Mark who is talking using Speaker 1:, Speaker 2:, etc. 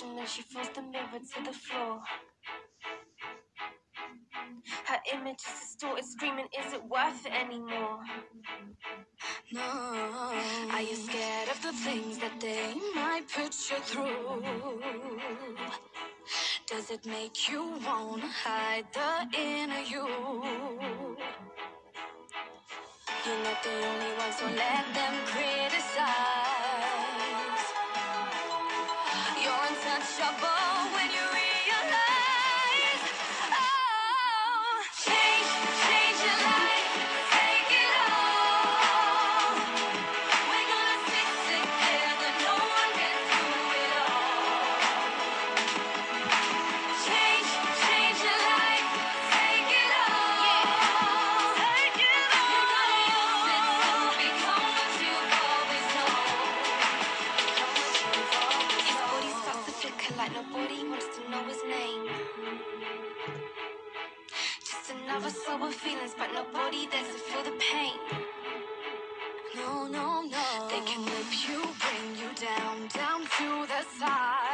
Speaker 1: her to the floor. Her image is distorted, screaming, Is it worth it anymore?
Speaker 2: No. Are you scared of the things that they might put you through? Does it make you wanna hide the inner you? You're not the only one, so let them untouchable
Speaker 1: flicker like nobody wants to know his name. Just another sober feelings, but nobody there to feel the pain.
Speaker 2: No, no, no. They can whip you, bring you down, down to the side.